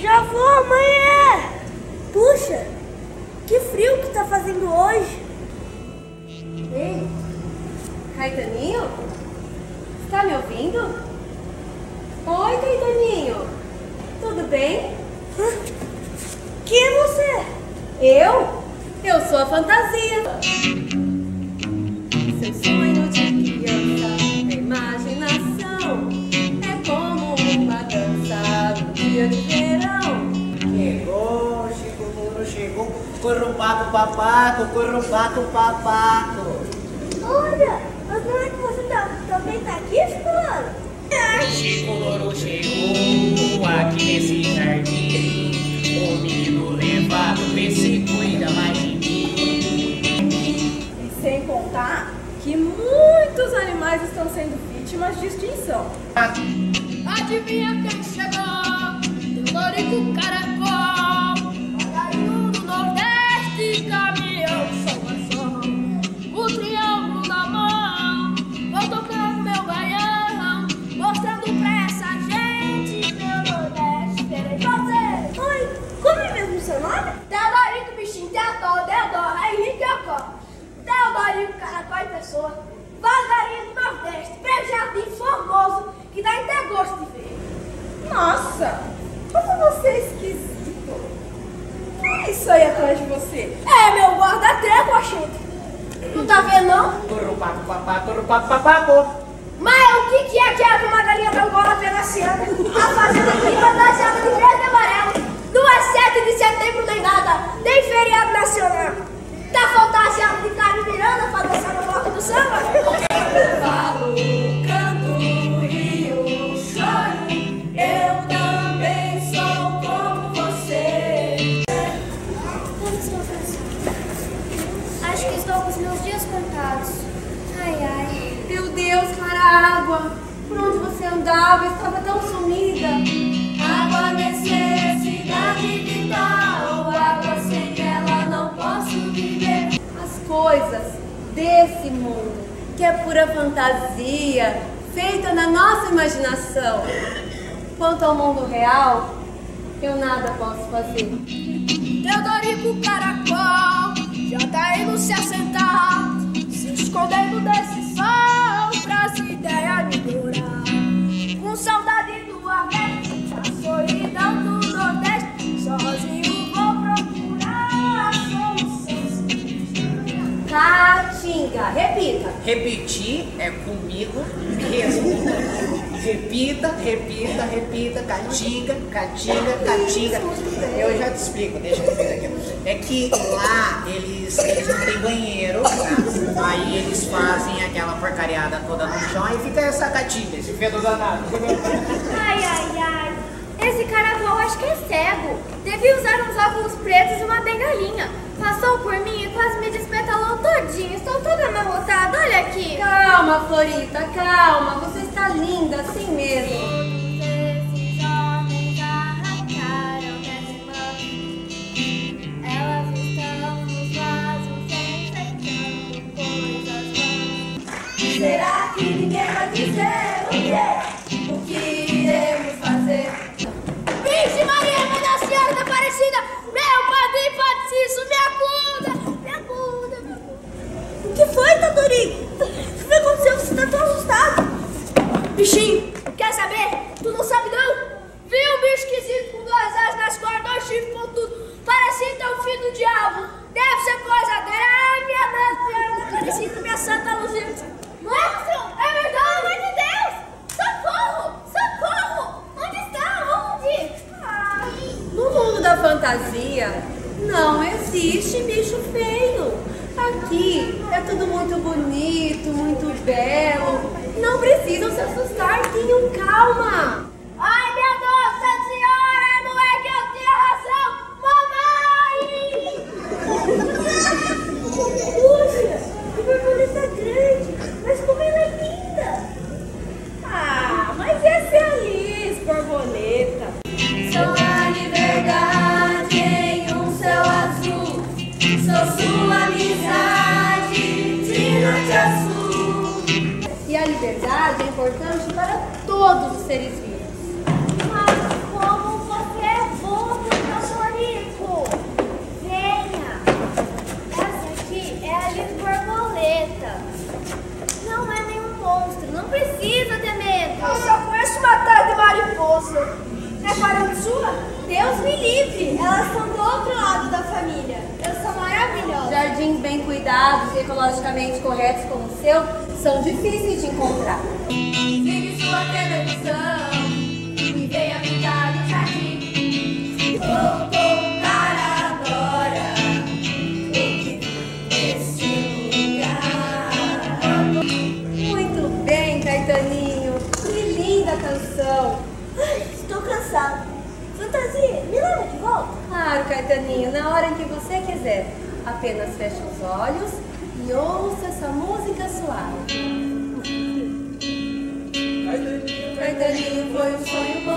Já vou, mãe! Puxa, que frio que tá fazendo hoje. Ei, Caetaninho? Está me ouvindo? Oi, Caetaninho. Tudo bem? Quem é você? Eu? Eu sou a fantasia. Seu sonho de Corrupato papaco, corrupato papaco. Olha, mas não é que você tá, também tá aqui, fulano? Chico Louro chegou aqui nesse jardim. O menino levado, vê se cuida mais de mim. E sem contar que muitos animais estão sendo vítimas de extinção. Adivinha quem chegou? Teodorico Caracol. Pessoa. Bailarino do Nordeste, prejadinho formoso, que dá até gosto de ver. Nossa, como você é esquisito. O que é isso aí atrás de você? É, meu guarda-treco, gente. Não tá vendo, não? Corrupato papaco, corrupato papaco. Mas o que, que é que é que uma galinha da Angola penaciana? A fazenda aqui fantasiada de verde e amarelo. Não é 7 de setembro nem nada, nem feriado nacional. Tá fantasiado de Cari Miranda pra dançar no bloco do samba? Falo, canto, rio, choro. Eu também sou como você. Acho que estou com os meus dias contados. Ai, ai. Meu Deus, Clara Água. Por onde você andava? Estava tão sumida. Coisas desse mundo, que é pura fantasia, feita na nossa imaginação. Quanto ao mundo real, eu nada posso fazer. Teodorico Caracol já tá indo se assentar, se escondendo desse Caatinga, repita. Repetir é comigo mesmo. Repita, repita, repita, catinga, catinga, catinga. Eu já te explico, deixa eu ver aqui. É que lá eles, eles não têm banheiro, tá? aí eles fazem aquela porcariada toda no chão, aí fica essa catinga, esse fedor danado. Ai, ai, ai. Esse caracol acho que é cego. Devia usar uns óculos pretos e uma bengalinha. Passou por mim e quase me despetalou todinho. Estou toda amarrotada, olha aqui. Calma, Florita, calma. Você está linda assim mesmo. Todos Bichinho, quer saber? Tu não sabe não? Vi um bicho esquisito com duas asas nas costas, dois chifres com tudo. Parecia então o filho do diabo. Deve ser coisa dele. Ai, minha Nossa Senhora, parecida minha Santa Luzia. Monstro, é verdade, amor de Deus. Socorro, socorro. Onde está? Onde? No mundo da fantasia, não existe bicho feio. Aqui é tudo muito bonito, muito belo. Não precisam se assustar, tenham calma. Ai, minha Nossa Senhora, não é que eu tinha razão, mamãe! Puxa, que borboleta grande. Mas como ela é linda. Ah, mas essa é a Liz, borboleta. Sou a liberdade em um céu azul. Sou sua seres vivos. Mas como você é bom, meu cachorrico! Venha! Essa aqui é a linda Borboleta. Não é nenhum monstro, não precisa ter medo. Eu só conheço uma tal de mariposa. É parente sua? Deus me livre! Elas são do outro lado da família. Eu sou maravilhosa. Jardins bem cuidados ecologicamente corretos, como são difíceis de encontrar. Sua televisão e venha no jardim. Vou contar agora o que lugar. Muito bem, Caetaninho. Que linda canção. Ai, estou cansado. Fantasia, me leva de volta. Claro, Caetaninho, na hora em que você quiser. Apenas feche os olhos e ouça essa música suave. Caetaninho foi um sonho bom.